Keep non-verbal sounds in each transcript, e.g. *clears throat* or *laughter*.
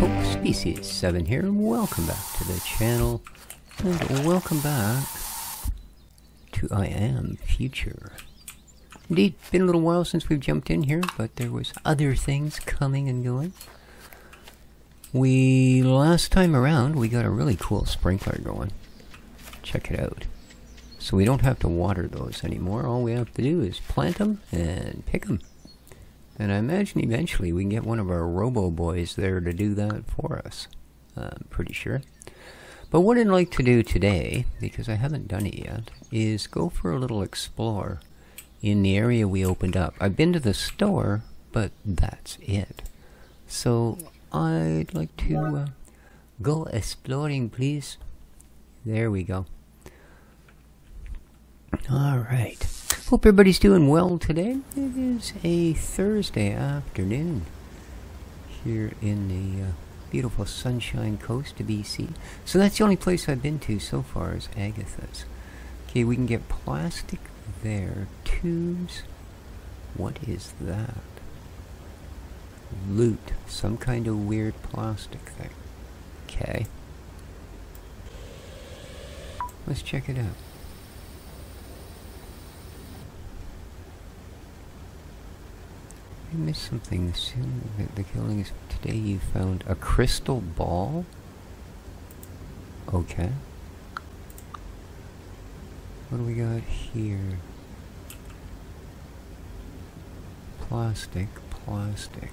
folks, Species 7 here, and welcome back to the channel, and welcome back to I Am Future. Indeed, been a little while since we've jumped in here, but there was other things coming and going. We, last time around, we got a really cool sprinkler going. Check it out. So we don't have to water those anymore, all we have to do is plant them and pick them. And I imagine eventually we can get one of our robo boys there to do that for us. I'm pretty sure. But what I'd like to do today, because I haven't done it yet, is go for a little explore in the area we opened up. I've been to the store, but that's it. So I'd like to uh, go exploring, please. There we go. Alright. Hope everybody's doing well today. It is a Thursday afternoon here in the uh, beautiful Sunshine Coast of BC. So that's the only place I've been to so far is Agatha's. Okay, we can get plastic there. Tubes. What is that? Loot. Some kind of weird plastic thing. Okay. Let's check it out. I missed something. The, the killing is today. You found a crystal ball. Okay. What do we got here? Plastic, plastic.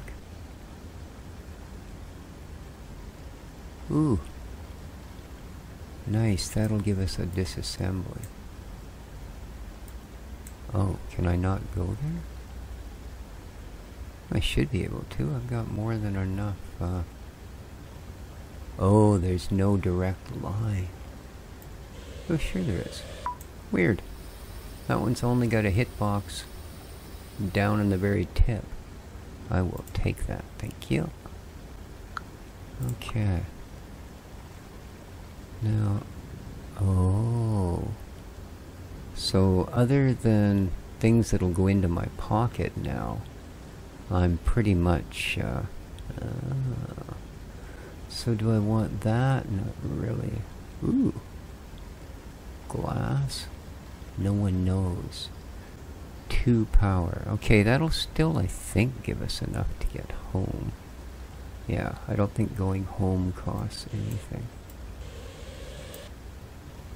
Ooh. Nice, that'll give us a disassembly. Oh, can I not go there? I should be able to. I've got more than enough. Uh, oh, there's no direct line. Oh, sure there is. Weird. That one's only got a hitbox down in the very tip. I will take that. Thank you. Okay. Now, oh. So, other than things that'll go into my pocket now, I'm pretty much, uh, uh, so do I want that? Not really. Ooh. Glass? No one knows. Two power. Okay, that'll still, I think, give us enough to get home. Yeah, I don't think going home costs anything.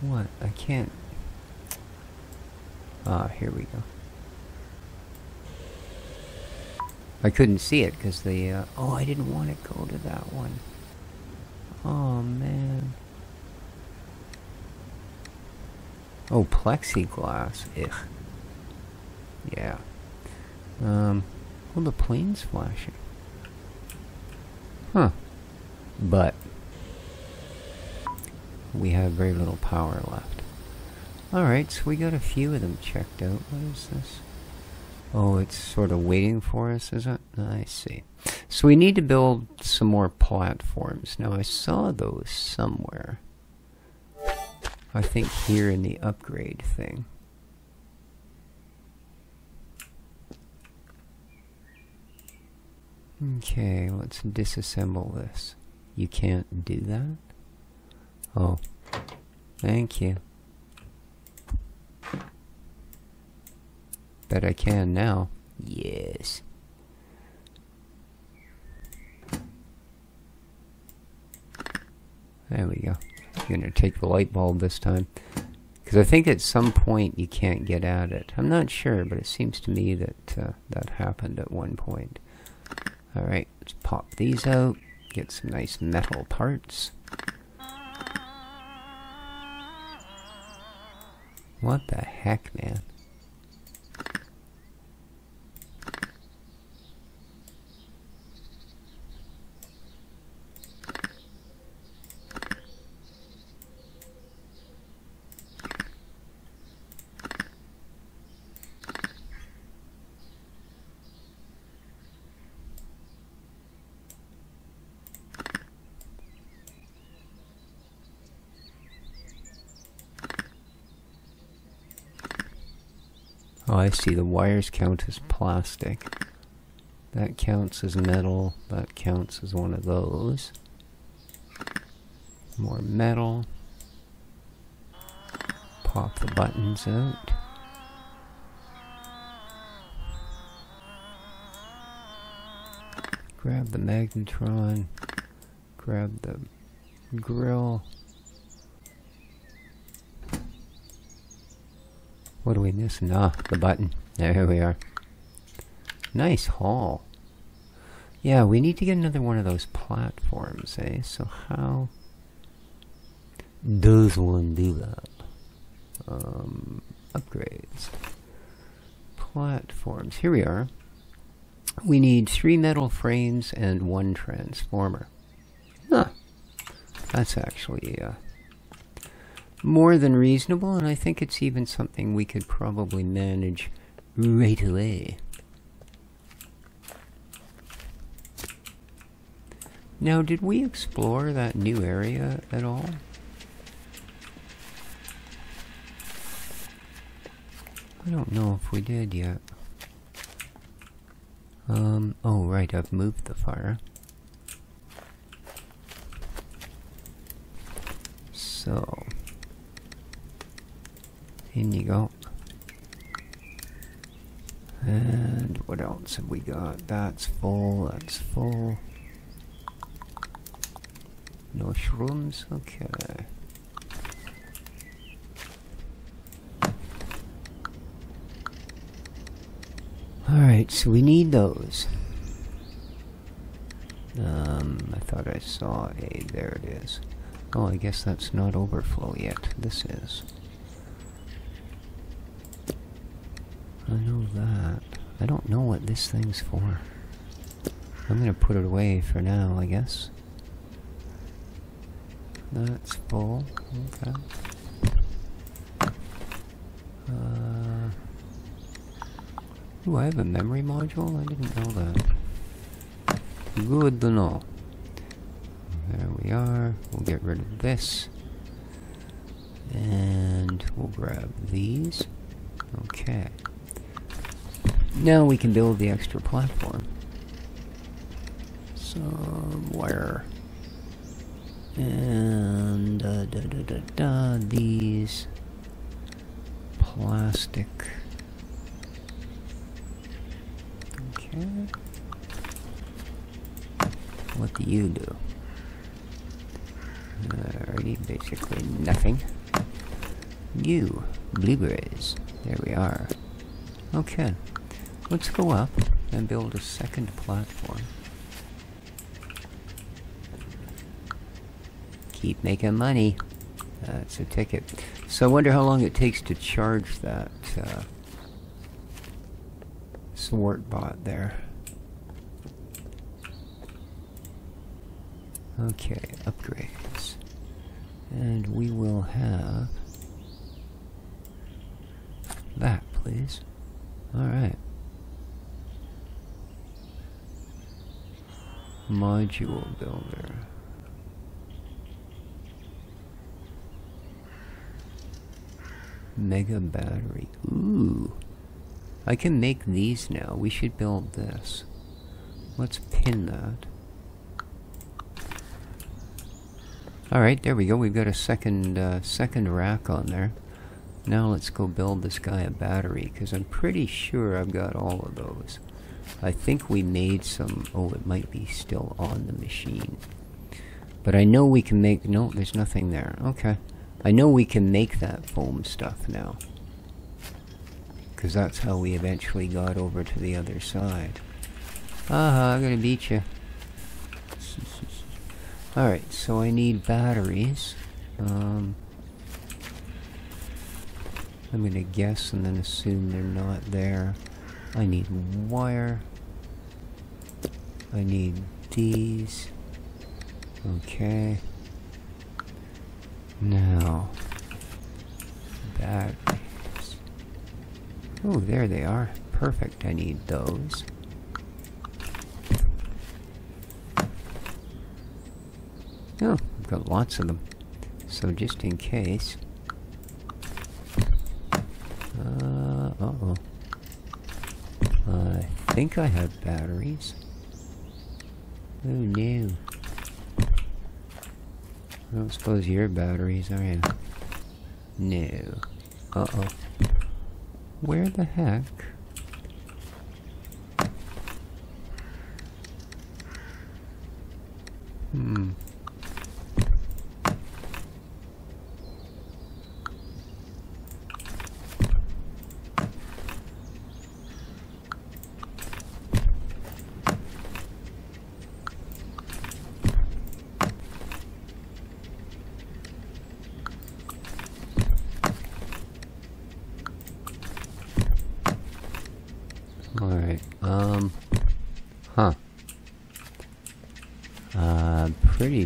What? I can't... Ah, here we go. I couldn't see it because the, uh, oh, I didn't want to go to that one. Oh, man. Oh, plexiglass. Ugh. Yeah. Um, well, the plane's flashing. Huh. But, we have very little power left. Alright, so we got a few of them checked out. What is this? Oh, it's sort of waiting for us, is it? I see. So we need to build some more platforms. Now, I saw those somewhere. I think here in the upgrade thing. Okay, let's disassemble this. You can't do that? Oh. Thank you. Bet I can now. Yes. There we go. I'm gonna take the light bulb this time. Because I think at some point you can't get at it. I'm not sure, but it seems to me that uh, that happened at one point. Alright, let's pop these out. Get some nice metal parts. What the heck, man? I see. The wires count as plastic. That counts as metal. That counts as one of those. More metal. Pop the buttons out. Grab the magnetron. Grab the grill. What are we missing? Ah, the button. There we are. Nice haul. Yeah, we need to get another one of those platforms, eh? So how does one do that? Um, upgrades. Platforms. Here we are. We need three metal frames and one transformer. Huh. That's actually uh, more than reasonable, and I think it's even something we could probably manage right away. Now, did we explore that new area at all? I don't know if we did yet. Um, oh right, I've moved the fire. So, in you go. And what else have we got? That's full, that's full. No shrooms? Okay. Alright, so we need those. Um, I thought I saw a... There it is. Oh, I guess that's not overflow yet. This is. I that. I don't know what this thing's for. I'm gonna put it away for now, I guess. That's full. Okay. Uh, ooh, I have a memory module? I didn't know that. Good to know. There we are. We'll get rid of this. And we'll grab these. Okay. Now we can build the extra platform. Somewhere and uh, da, da, da, da, these plastic. Okay. What do you do? Alrighty, basically nothing. You, blueberries. There we are. Okay. Let's go up and build a second platform. Keep making money. That's a ticket. So I wonder how long it takes to charge that uh, sort bot there. Okay, upgrades. And we will have that, please. Alright. Module builder. Mega battery. Ooh. I can make these now. We should build this. Let's pin that. Alright, there we go. We've got a second, uh, second rack on there. Now let's go build this guy a battery, because I'm pretty sure I've got all of those. I think we made some... Oh, it might be still on the machine. But I know we can make... No, there's nothing there. Okay. I know we can make that foam stuff now. Because that's how we eventually got over to the other side. Aha, I'm gonna beat you. Alright, so I need batteries. Um, I'm gonna guess and then assume they're not there. I need wire. I need these. Okay. Now, batteries. Oh, there they are. Perfect, I need those. Oh, I've got lots of them. So just in case. Uh, I think I have batteries. Oh no. I don't suppose you're batteries, are you? No. Uh-oh. Where the heck? Hmm. Alright, um... Huh. Uh, pretty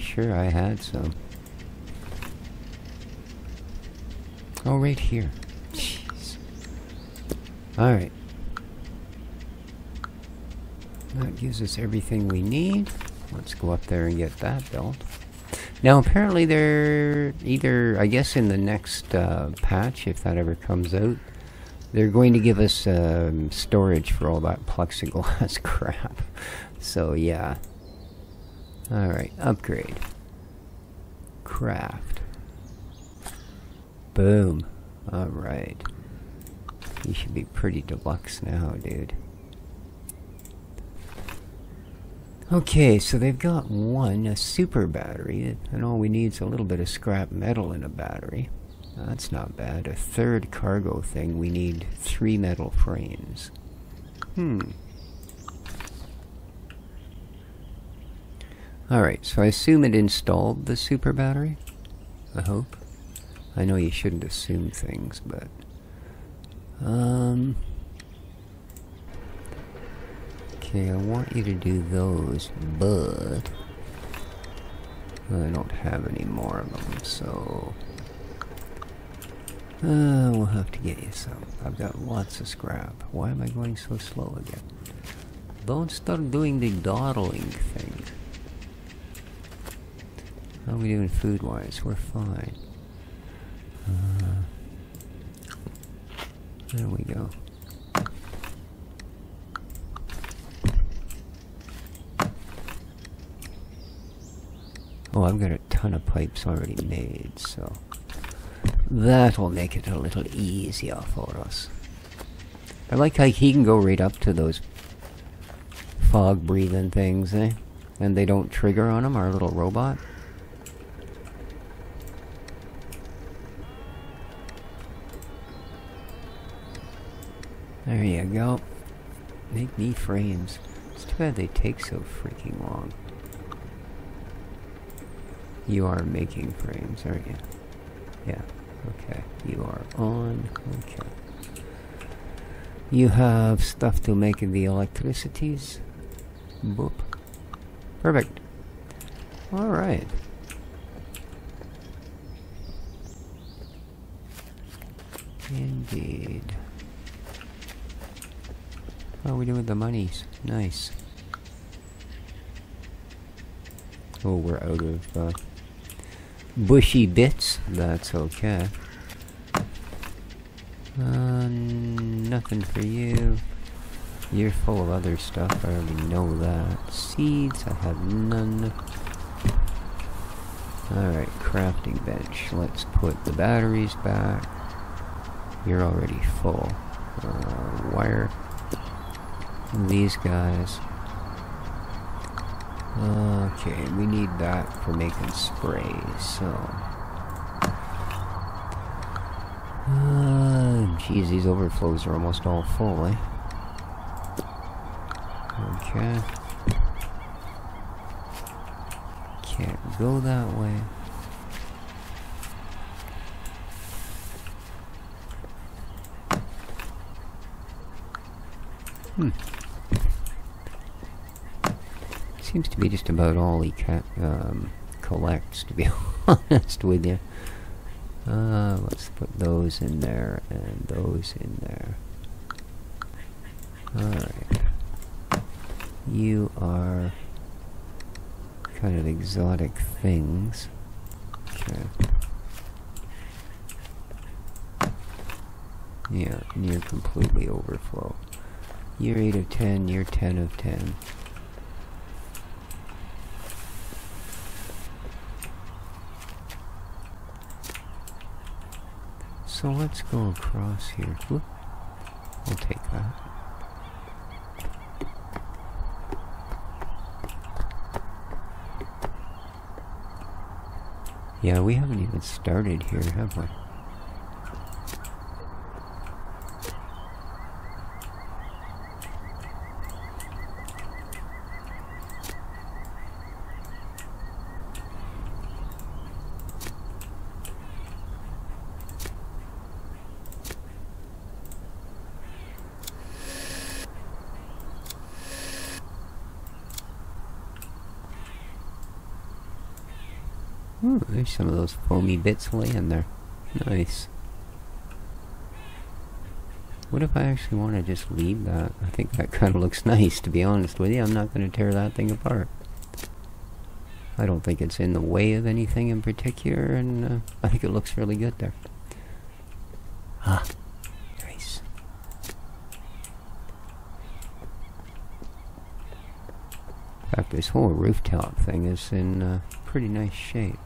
some. Oh, right here. Jeez. Alright. That gives us everything we need. Let's go up there and get that built. Now, apparently they're either, I guess in the next uh, patch, if that ever comes out, they're going to give us um, storage for all that plexiglass *laughs* crap. So, yeah. Alright, upgrade. Craft. Boom. Alright. You should be pretty deluxe now, dude. Okay, so they've got one, a super battery, and all we need is a little bit of scrap metal in a battery. That's not bad. A third cargo thing, we need three metal frames. Hmm. Alright, so I assume it installed the super battery? I hope. I know you shouldn't assume things, but... Um... Okay, I want you to do those, but... I don't have any more of them, so... Uh, we'll have to get you some. I've got lots of scrap. Why am I going so slow again? Don't start doing the dawdling thing. How are we doing food-wise? We're fine. Uh, there we go. Oh, I've got a ton of pipes already made, so that'll make it a little easier for us. I like how he can go right up to those fog-breathing things, eh? And they don't trigger on him, our little robot. There you go. Make me frames. It's too bad they take so freaking long. You are making frames, aren't you? Yeah. Okay. You are on. Okay. You have stuff to make the electricities. Boop. Perfect. Alright. Indeed. How are we doing with the monies? Nice. Oh, we're out of uh, bushy bits. That's okay. Uh, nothing for you. You're full of other stuff. I already know that. Seeds, I have none. Alright, crafting bench. Let's put the batteries back. You're already full. Uh, wire these guys. Okay, we need that for making sprays, so... Uh, these overflows are almost all full, eh? Okay. Can't go that way. Hmm. Seems to be just about all he um, collects, to be *laughs* honest with you. Uh, let's put those in there and those in there. Alright. You are kind of exotic things. Okay. Yeah, near completely overflow. Year 8 of 10, year 10 of 10. So let's go across here. Whoop. We'll take that. Yeah, we haven't even started here, have we? Some of those foamy bits laying there. Nice. What if I actually want to just leave that? I think that kind of looks nice, to be honest with you. I'm not going to tear that thing apart. I don't think it's in the way of anything in particular, and uh, I think it looks really good there. Ah, nice. In fact, this whole rooftop thing is in uh, pretty nice shape.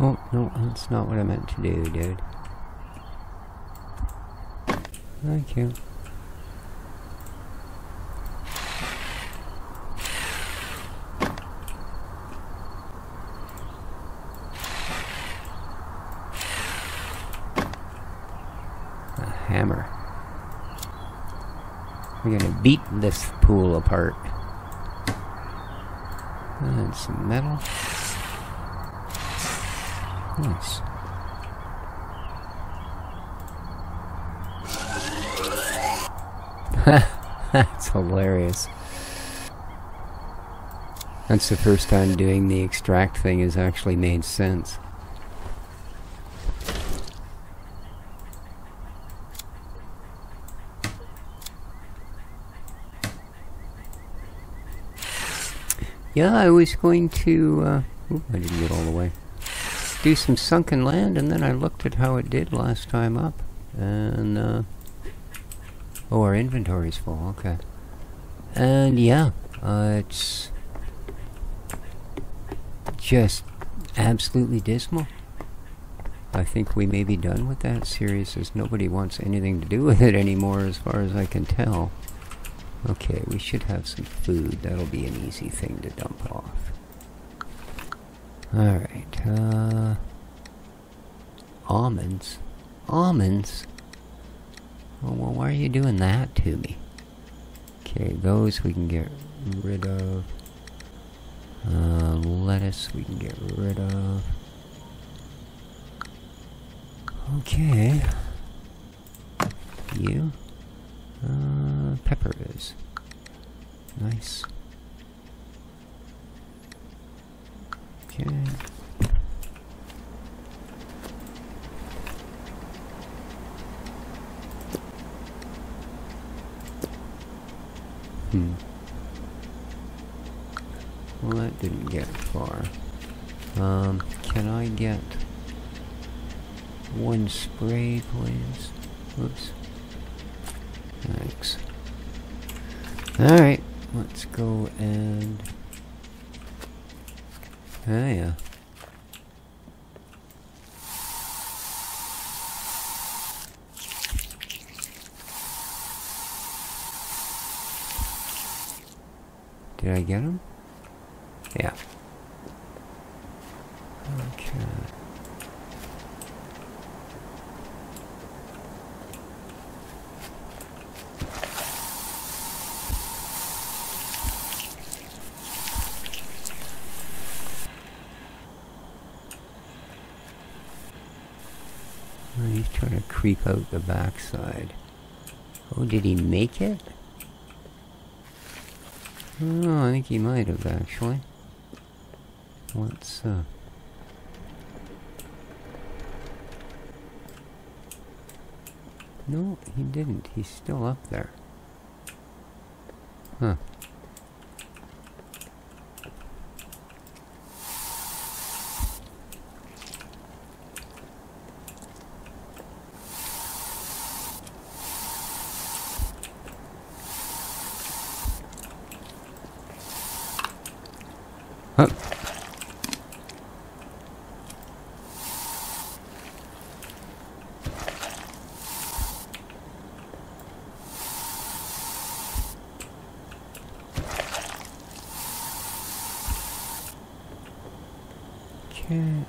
Oh, no, that's not what I meant to do, dude. Thank you. A hammer. We're gonna beat this pool apart. And some metal. Nice. *laughs* That's hilarious. That's the first time doing the extract thing has actually made sense. Yeah, I was going to, uh, I didn't get all the way do some sunken land, and then I looked at how it did last time up, and uh, oh, our inventory's full. Okay, and yeah, uh, it's just absolutely dismal. I think we may be done with that series, as nobody wants anything to do with it anymore, as far as I can tell. Okay, we should have some food. That'll be an easy thing to dump off. Alright, uh... Almonds? Almonds? Well, why are you doing that to me? Okay, those we can get rid of. Uh, lettuce we can get rid of. Okay. You? Uh, pepper is. Nice. Okay. Hmm. Well, that didn't get far. Um, can I get one spray, please? Oops. Thanks. Alright, let's go and... Oh yeah. Did I get him? Yeah. Okay. Oh, he's trying to creep out the backside. Oh, did he make it? Oh, I think he might have actually. Let's uh No, he didn't. He's still up there. Huh. Huh. Okay.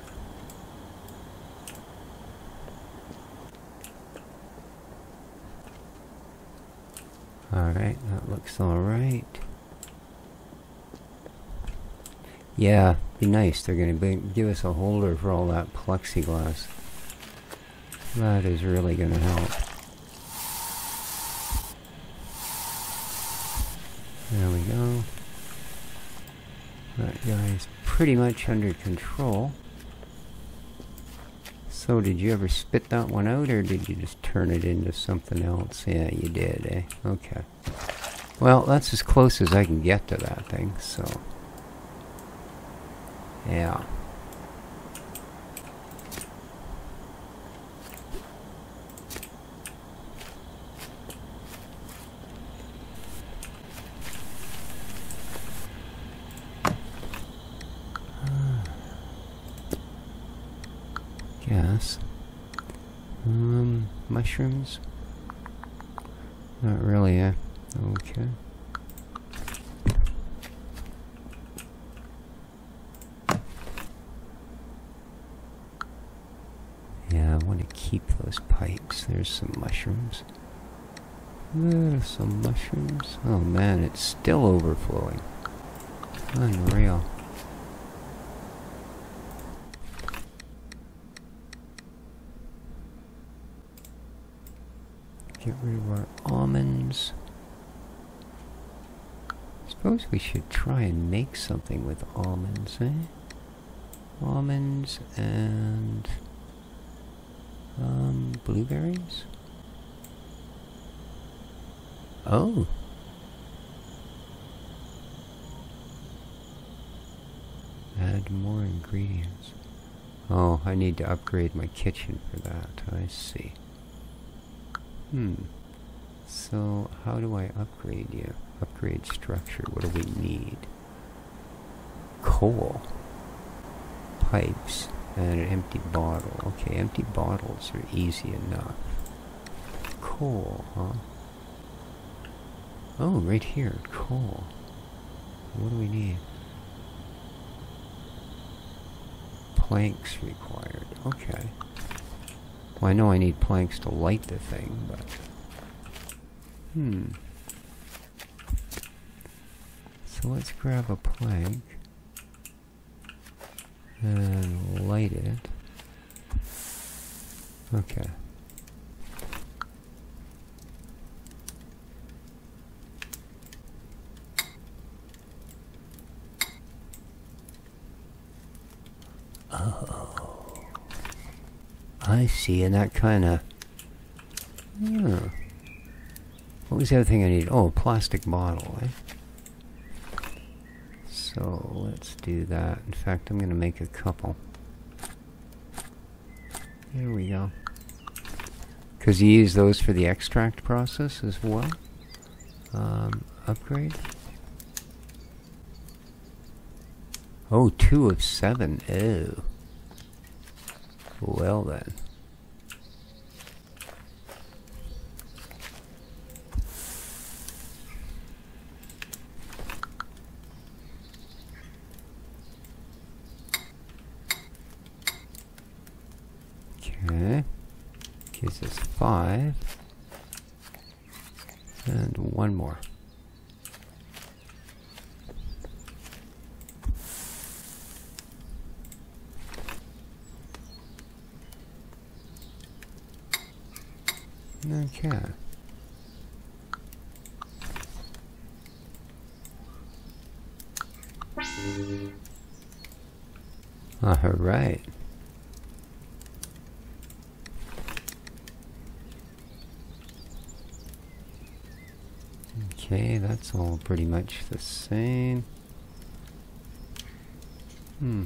Alright, that looks alright. Yeah, be nice. They're going to give us a holder for all that plexiglass. That is really going to help. There we go. That guy's pretty much under control. So did you ever spit that one out or did you just turn it into something else? Yeah, you did, eh? Okay. Well, that's as close as I can get to that thing, so... Yeah. Guess. Um, mushrooms? Not really, yeah. Okay. Yeah, I want to keep those pipes. There's some mushrooms. There's some mushrooms. Oh man, it's still overflowing. Unreal. Get rid of our almonds. Suppose we should try and make something with almonds, eh? Almonds and um, blueberries? Oh. Add more ingredients. Oh, I need to upgrade my kitchen for that. I see. Hmm. So, how do I upgrade you? Upgrade structure. What do we need? Coal. Pipes. And an empty bottle. Okay, empty bottles are easy enough. Coal, huh? Oh, right here. Coal. What do we need? Planks required. Okay. Well, I know I need planks to light the thing, but... Hmm. So let's grab a plank and light it. Okay. Oh. I see, and that kind of... Yeah. What was the other thing I needed? Oh, plastic bottle, eh? So let's do that. In fact, I'm going to make a couple. There we go. Because you use those for the extract process as well. Um, upgrade. Oh, two of seven. Oh. Well then. Okay. Gives us five. And one more. Okay. All right. Okay, that's all pretty much the same. Hmm.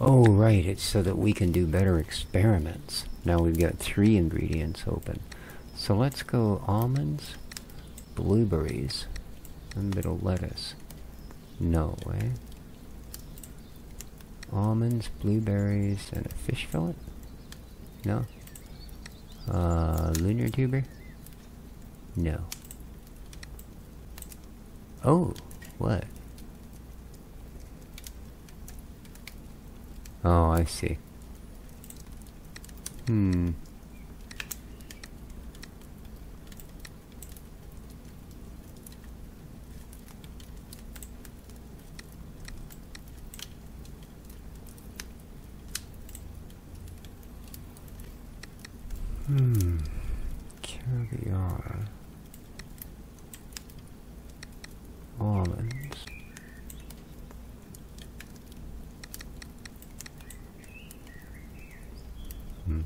Oh, right, it's so that we can do better experiments. Now we've got three ingredients open. So let's go almonds, blueberries, and a bit of lettuce. No way. Almonds, blueberries, and a fish fillet? No. Uh, lunar tuber? No. Oh, what? Oh, I see. Hmm. Caviar. Almonds. Hmm.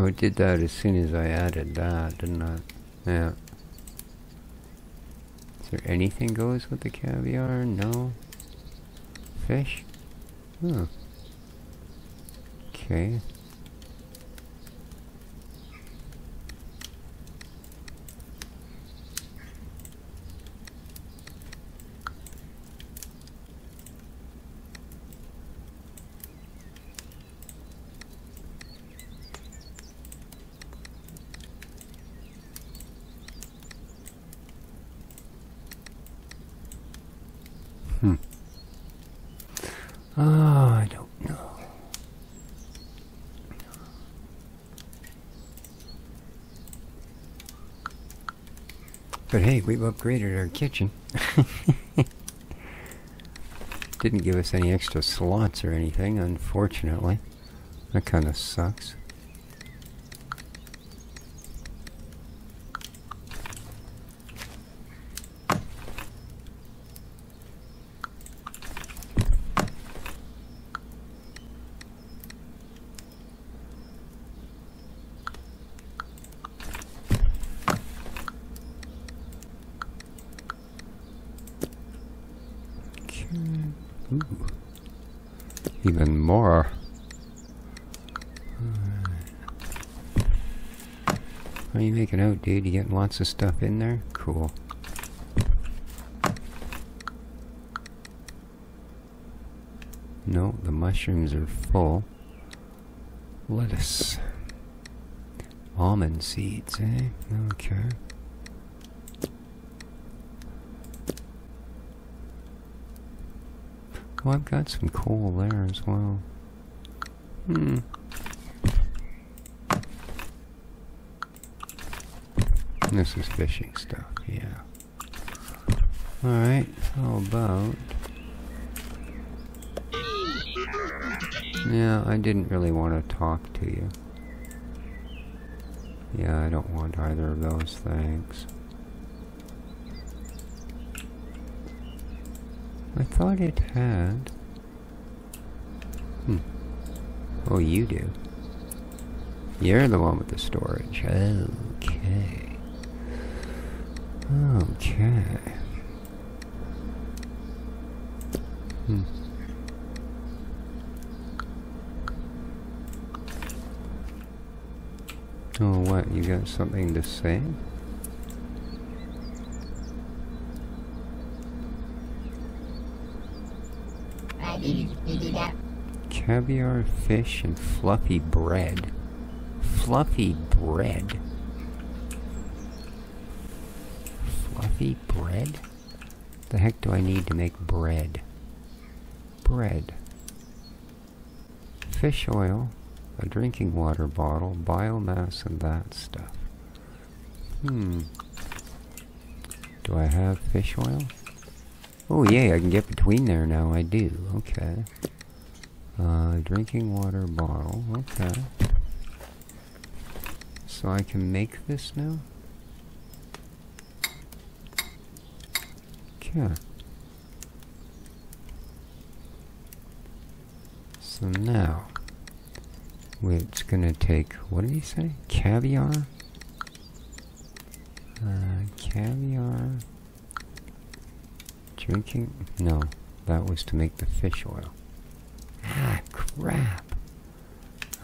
Oh, it did that as soon as I added that, didn't I? Yeah. Is there anything goes with the caviar? No. Fish? Huh. Okay. Hmm. Oh, I don't know. But hey, we've upgraded our kitchen. *laughs* Didn't give us any extra slots or anything, unfortunately. That kind of sucks. Okay. Ooh. Even more. How are you making out, dude? You getting lots of stuff in there? Cool. No, the mushrooms are full. Lettuce. Almond seeds, eh? Okay. Oh, I've got some coal there as well. Hmm. This is fishing stuff, yeah. Alright, how about... Yeah, I didn't really want to talk to you. Yeah, I don't want either of those, thanks. I thought it had. Hmm. Oh, you do. You're the one with the storage. Okay. Okay. Hmm. Oh, what? You got something to say? Caviar, fish, and fluffy bread. Fluffy bread? Fluffy bread? The heck do I need to make bread? Bread. Fish oil, a drinking water bottle, biomass, and that stuff. Hmm. Do I have fish oil? Oh, yay, I can get between there now. I do. Okay. Uh, drinking water bottle. Okay. So I can make this now? Okay. So now, it's gonna take, what did he say? Caviar? Uh, caviar. Drinking? No, that was to make the fish oil. Ah, crap.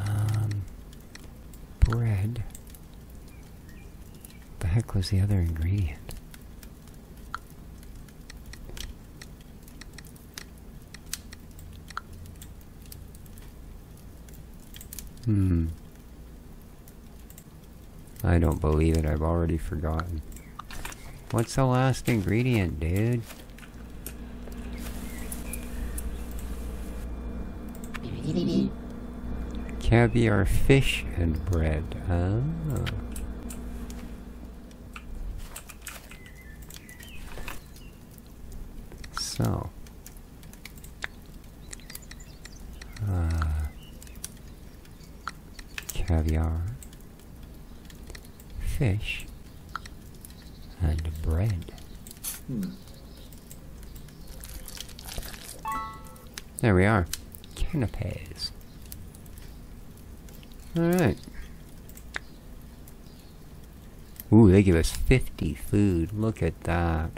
Um, bread. The heck was the other ingredient? Hmm. I don't believe it. I've already forgotten. What's the last ingredient, dude? *laughs* Caviar, fish, and bread. Ah. So. Uh, caviar, fish, and bread. Hmm. There we are. Canapes. Alright. Ooh, they give us 50 food. Look at that.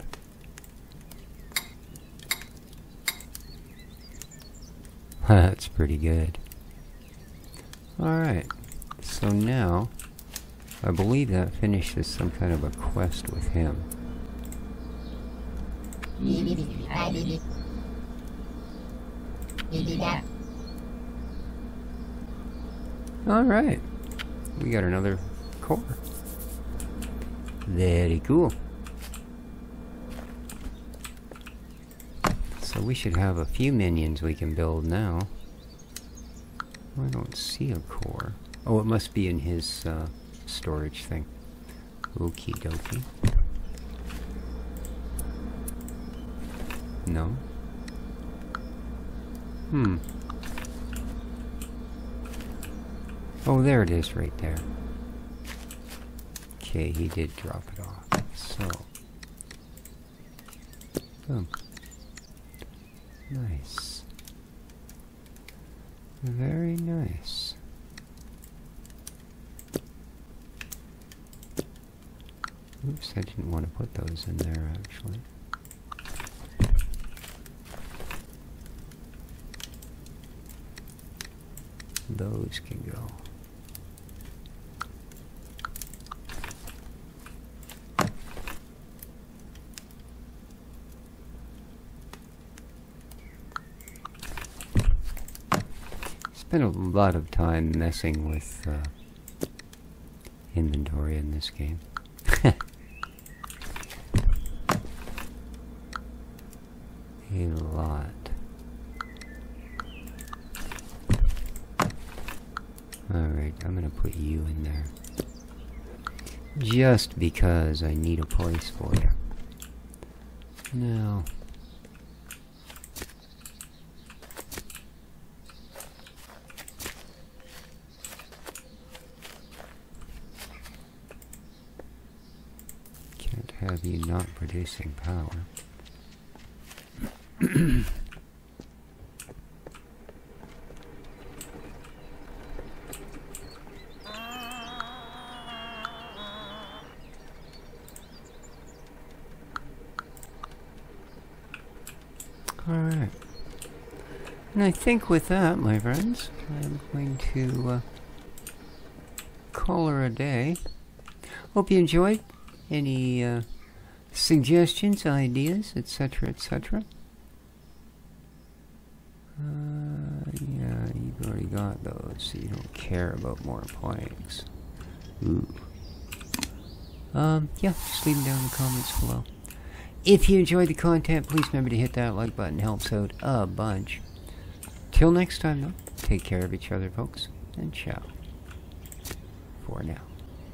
*laughs* That's pretty good. Alright. So now, I believe that finishes some kind of a quest with him. Alright. We got another core. Very cool. So we should have a few minions we can build now. I don't see a core. Oh, it must be in his uh, storage thing. Okie dokie. No? Hmm. Oh, there it is right there. Okay, he did drop it off. So. Boom. Nice. Very nice. I didn't want to put those in there actually. Those can go. Spent a lot of time messing with uh, inventory in this game. a lot. Alright, I'm gonna put you in there. Just because I need a place for you. Now... Can't have you not producing power. *clears throat* I think with that, my friends, I'm going to uh, call her a day. Hope you enjoyed. Any uh, suggestions, ideas, etc., etc.? Uh, yeah, you've already got those, so you don't care about more planks. Ooh. Um, yeah, just leave them down in the comments below. If you enjoyed the content, please remember to hit that like button. Helps out a bunch. Till next time, though, take care of each other, folks, and ciao. For now.